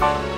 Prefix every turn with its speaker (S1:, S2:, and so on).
S1: Bye.